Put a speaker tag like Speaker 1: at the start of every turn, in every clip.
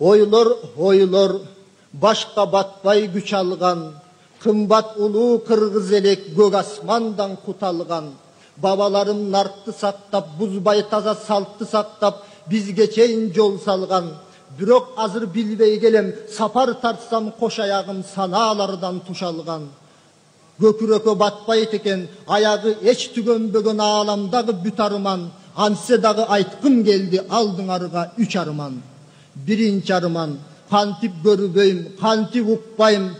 Speaker 1: Oylar oylar başka batbay güç algan Kımbat ulu kırgız elek gök asmandan kutalgan Babalarım narttı saktap buzbay taza salttı saktap Biz geçeyin yol salgan. Bürok azır bilbey gelem sapar tartsam koş ayağım sanalardan tuşalgan Gökürökö batpay teken ayağı eç tügön bөгön alamdağı büt arman. Anse dağı aytkım geldi aldın arıga üç arman birinçarıman kantip görübeyim, kanti ukbayım,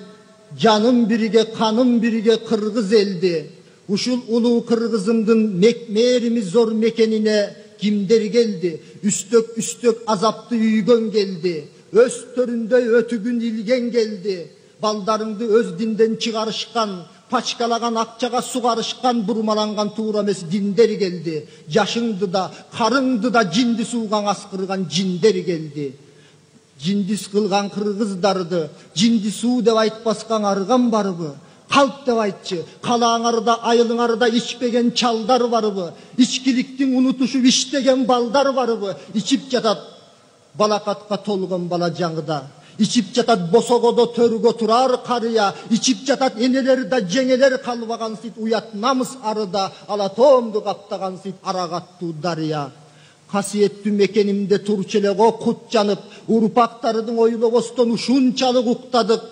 Speaker 1: canım birige, kanım birige kırgız eldi. Uşul ulu kırgızımdın mekmeğerimiz zor mekenine kimder geldi. Üstök üstök azaptı yügön geldi. Öz töründe ötügün ilgen geldi. Baldarındı öz dinden çıkarışkan, paçkalagan akçaga su karışkan burmalangan tuğramesi dinder geldi. Yaşındı da, karındı da cindi suğan askırgan cinder geldi.'' жиндис кылган кыргыздарды жиндисуу деп айтпаскан арган барбы калп деп айтчы калааңарда айылыңарда ичпеген чалдар барбы ичкиликтин унутушуп иштеген балдар барбы ичип жатат балакатка толгон бала жаңыда ичип жатат босогодо төргө турар карыя ичип жатат энелер да жеңелер калбагансыйт уят намыс арыда ала тоомду каптагансыйт арак аттуу дарыя Касиеттүү мекенимде турчу эле го кут жанып, урпактарыдын ойлобостон ушунчалык уктадык.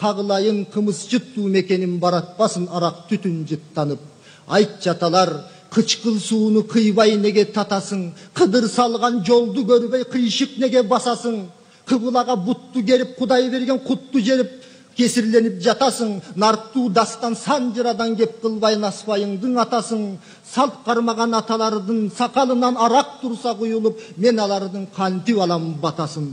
Speaker 1: Кагылайын кымыз жыттуу мекеним баратпасын арак түтүн жыттанып. Айт жаталар, кычкыл сууну кыйбай неге татасың, кыдыр салган жолду көрбөй кыйшык неге басасың? Kıbılağa buttu gerip kuday vergen kuttu gerip кесірленіп жатасың нарту дастан сан жырадан кеп қылбай насыбайыңдың атасың. Салт қармаған аталардың сақалынан арақ тұрса құйылып мен алардың қантип алам батасын.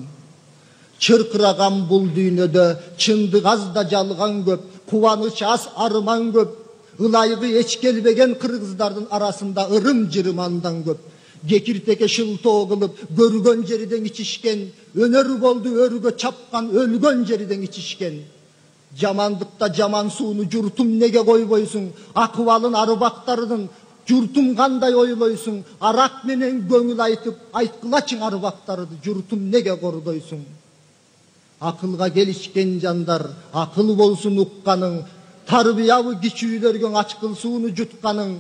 Speaker 1: Шырқыраған бұл дүйнөдө чындық аз да жалған көп қуаныш аз арман көп. Ылайғы эч келбеген қырғыздардың арасында ырым жырымандан көп. Кекіртеке шылтоо кылып көргөн жерден ичишкен өнөр болду өргө чапкан өлгөн жерден ичишкен жамандықта жаман сууну журтум неге койбойсуң акыбалын арбактардын журтум кандай ойлойсуң арак менен көңүл айтып айткылачың арыбактарды журтум неге кордойсуң акылга келишкен жандар ақыл болсун ұққаның тарбиябы кичүүлөргө ачкылсууну жутканың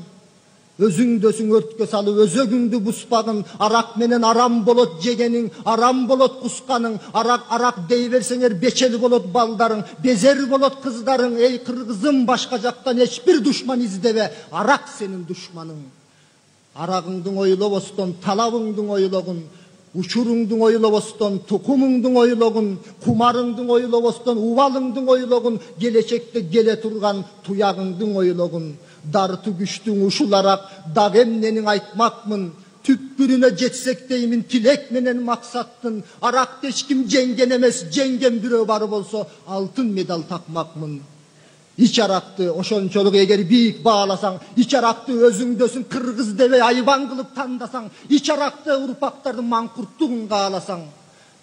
Speaker 1: Özün dösün örtkö salı özögündü buspagın, arak menen aram bolot jegenin, aram bolot kuskanın, arak arak deyiversener beçel bolot baldarın, bezer bolot kızların, ey kırgızım başka jaktan hiçbir düşman izdebe, arak senin düşmanın. Aragındın oylovoston, talavındın oylogun, Uçurundun oylovoston, tukumundun oylogun, kumarındın oylovoston, uvalındın oylogun, gelecekte gele turgan tuyagındın oylogun. Dartı güçtün uşularak dagemnenin aytmakmın. Tüp birine geçsek deyimin tilekmenen maksattın. Arak teşkim cengenemez cengen bir barı bolsa altın medal takmakmın. İç araktı oşonçoluk eger biyik bağlasan, iç araktı özündösün kırgız deve ayvan kılıp tandasan, iç araktı urpaktardı mankurttuğun kağlasan.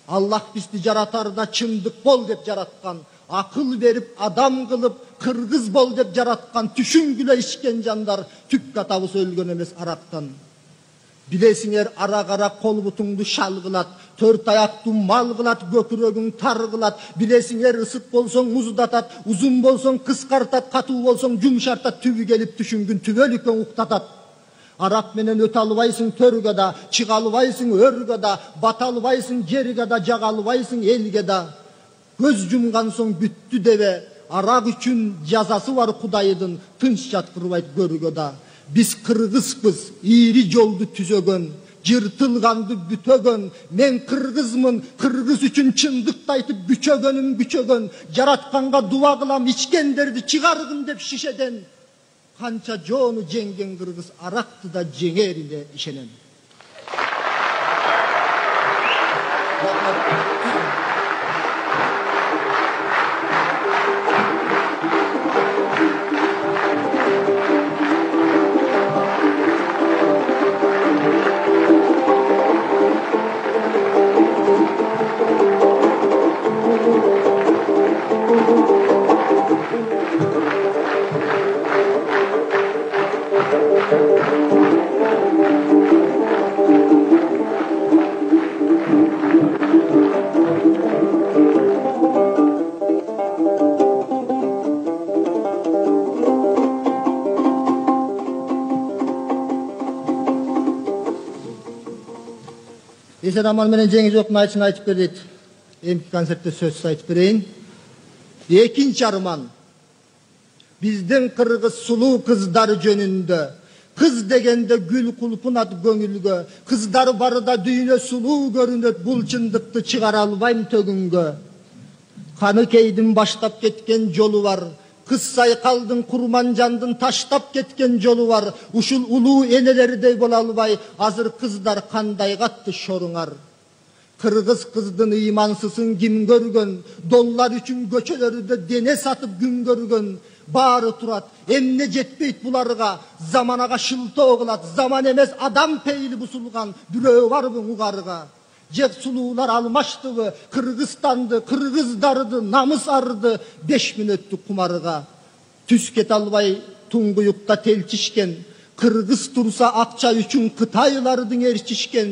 Speaker 1: Allah bisti jaratarda çındık bol dep jaratkan, akıl verip adam kılıp кыргыз бол деп жараткан түшүнгүлө ичкен жандар түк катабыз өлгөн эмес арактан билесиңер ара кара кол бутуңду шал кылат төрт аяктуу мал кылат көкүрөгүң тар кылат билесиңер ысык болсоң муздатат узун болсоң кыскартат катуу болсоң жумшартат түбү келип түшүңгүн түбөлүккөн уктатат арак менен өтө албайсың төргө да чыга албайсың өргө да бата албайсың жерге да жага албайсың элге да көз жумган соң бүттү дебе арақ үшін жазасы бар құдайдың тынч жатқырбайды көруге да. Біз қырғызбыз ири жолды түзөгөн жыртылғанды бүтөгөн мен қырғызмын қырғыз үшін чындыкты айтып бүчөгөнүм бүчөгөн жаратқанға дуа кылам ичкендерди чыгаргын деп шишеден қанша жону жеңген қырғыз аракты да жеңерине ишенем. бейсен аманменен жеңиз окмаевичтин айтып бер дейт эмки концертте сөзсүз айтып берейин экинчи арман биздин кыргыз сулуу кыздар жөнүндө кыз дегенде гүл кулпунат көңүлгө кыздар барда дүйнө сулуу көрүнөт бул чындыкты чыгара албайм төгүнгө каныкейдин баштап кеткен жолу бар Kız sayqaldın kurmanjandın taştap ketken jolu var. Ушул улуу энелердей боло албай азыр кыздар кандай катты шоруңар Кыргыз кыздын ыймансызын ким көргөн доллар үчүн көчөлөрдө дене сатып күн көргөн баары турат эмне жетпейт буларга заманага шылтоо кылат заман эмес адам пейили бусулган бирөө барбы угарга Cevsulular almaştı ve Kırgızstandı, Kırgızdardı, namız ardı. Beş min öttü kumarıga. Tüsket albay Tunguyuk'ta telçişken, Kırgız tursa akça üçün kıtaylardın erçişken,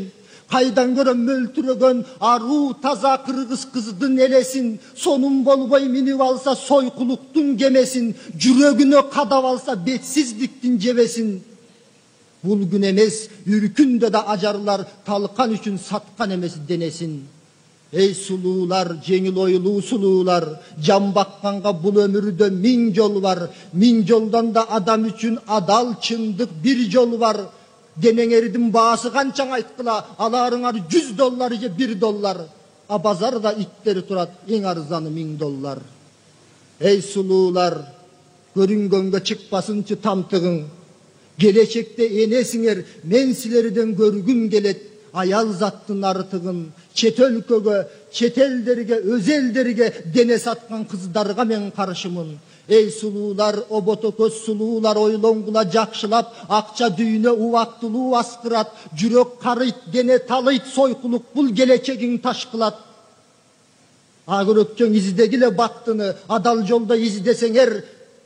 Speaker 1: Kaydan göre möltürögön aru taza kırgız kızdın elesin. Sonun bolboy minip alsa soykulukdun gemesin. Cürögünö kadav alsa betsizliktin cebesin. Bulgun emes, yürkünde de acarlar, talkan üçün satkan emes denesin. Ey sulular, cengil oylu sulular, can bakkanga bul ömürde min yol var. Min yoldan da adam üçün adal çındık bir yol var. Denen eridim bağısı kançan aytkıla, alarınar yüz dolar ice bir dolar. Abazar da itleri turat, in arzanı min dolar. Ey sulular, görün gönge çıkmasın ki tamtığın. Gelecekte ene singer mensilerden görgüm gelet. Ayal zattın artığın çetel köge çetelderge özelderge dene satkan kızdarga men karışımın. Ey sulular, obotokoz sulular, oylongula jakşılap, akça düğüne uvaktulu askırat, cürök karıt, gene talıt, soykuluk bul geleceğin taşkılat. ağır Agırökken izdegile baktını, adal yolda izdesen her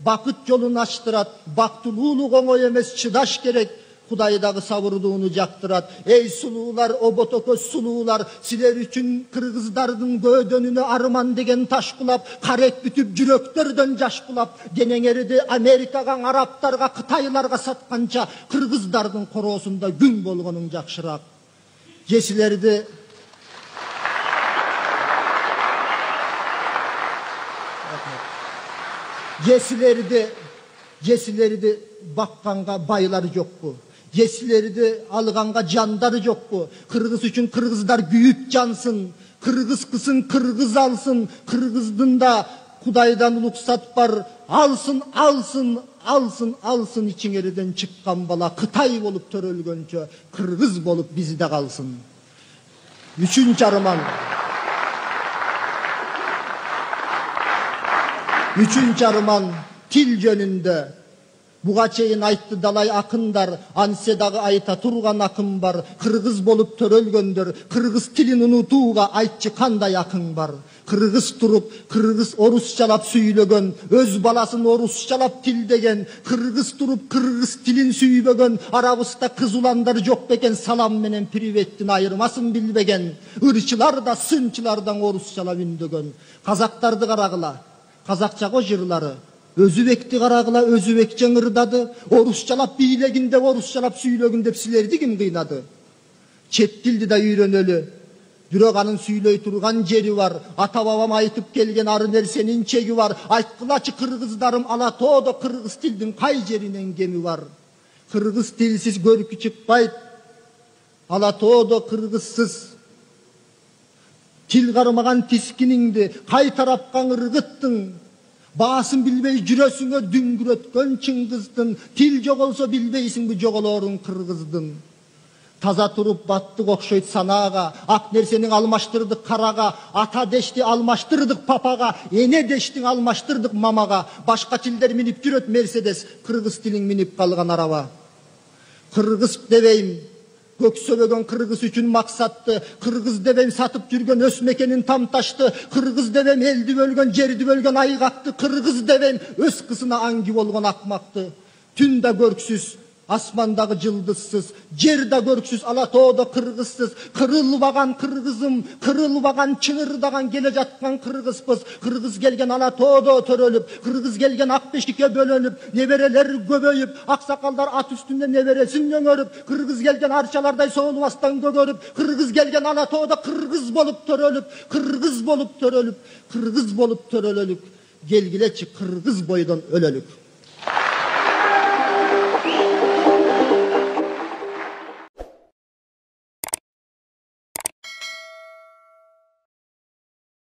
Speaker 1: бакыт жолун ачтырат бактылуулук оңой эмес чыдаш керек Құдай дағы сабырдууну жактырат эй сулуулар обото көз сулуулар силер үчүн кыргыздардын көөдөнүнө арман деген таш кулап карек бүтүп жүрөктөрдөн жаш кулап денеңерди америкага арабтарга кытайларга сатканча кыргыздардын короосунда күн болгонуң жакшыраак же силерди Yesilerdi, yesilerdi bakkanğa bayları yok bu. Yesilerdi alğanğa candarı yok bu. Kırgız üçün kırgızlar büyük cansın. Kırgız kısın kırgız alsın. Kırgızdın da Kudaydan ruxsat bar. Alsın, alsın, alsın, alsın için eriden çıkkan bala. Kıtay olup törölgönçe, kırgız olup bizi de kalsın. Üçün çarıman. Üçüncü arman til jönünde буга чейин айтты далай акындар ансе дагы айта турган акын бар кыргыз болуп төрөлгөндөр кыргыз тилин унутууга айтчы кандай акың бар кыргыз туруп кыргыз орусчалап сүйлөгөн өз баласын орусчалап тилдеген кыргыз туруп кыргыз тилин сүйбөгөн арабызда кыз уландар жок бекен салам менен приветтин айырмасын билбеген ырчылар да сынчылардан орусчалап үндөгөн казактарды карагыла Kazakçako jırları. Özü vekti karagıla özü vekcen ırdadı. Orusçalap bileginde orusçalap süylögünde psilerdi kim kıynadı. Çettildi da yürönölü. Büroganın süylöy turgan ceri var. Ata babam aytıp gelgen arı nersenin çegi var. Aytkılaçı kırgızdarım alatoğda kırgız tildin kay cerinen gemi var. Kırgız dilsiz görkü çıkbayt. Alatoğda kırgızsız тил кармаган тискиниңди кай тарапка ыргыттың баасын билбей жүрөсүңө дүңгүрөткөн чыңгыздын тил жоголсо билбейсиңби жоголоорун кыргыздын таза туруп баттык окшойт санаага ак нерсени алмаштырдык карага ата дешти алмаштырдык папага эне дештиң алмаштырдык мамага башка тилдер минип жүрөт мерседес кыргыз тилиң минип калган араба кыргыз дебейм Köksölögön Kırgız üçün maksattı. Kırgız dedem satıp yürgen ösmekenin tam taştı. Kırgız dedem eldi bölgön cerdi bölgön aygattı. Kırgız dedem öz kısına angi olgon akmaktı. Tünde görksüz Asmandağı cıldızsız, cerda görksüz, alatoğda kırgızsız, kırılbagan kırgızım, kırılbagan çığırdagan gele jatkan kırgızpız. Kırgız gelgen alatoğda törölüp, kırgız gelgen akbeşike bölünüp, nevereler göbeyip, aksakallar at üstünde neveresin öngörüp, kırgız gelgen arçalarday soğulmazdan gögörüp, kırgız gelgen alatoğda kırgız bolup törölüp, kırgız bolup törölüp, kırgız bolup törölülük, gelgileçi kırgız boydan ölölük.